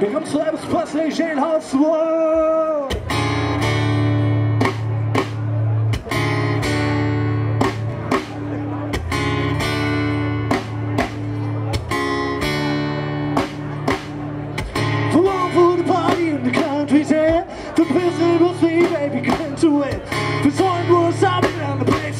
Willkommen zu Elvis Presley, one for the party in the country's air The president will say, baby, come to it. The sun was stopping and the place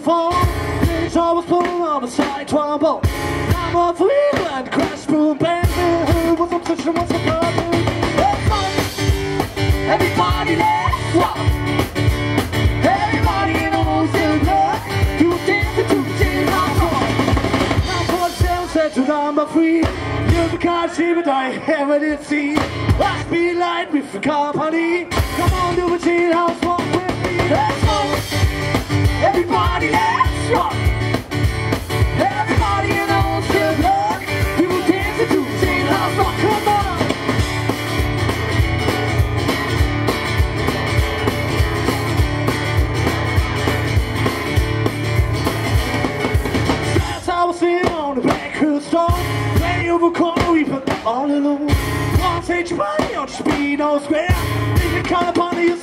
saxophone It's always pulling on the side trombone I'm for you and crash bang bang What's up, sister, what's up, brother? Let's Everybody, let's rock the the number three. You can't see but I ever did see I speed light with the company. Come on, do a Jailhouse walk with me Everybody, let's rock. Everybody knows the love We will dance to the Jailhouse rock. Come on. That's how I was sitting on the back of the stone Playing corner, we put all alone One stage money on speed on square. If you call upon the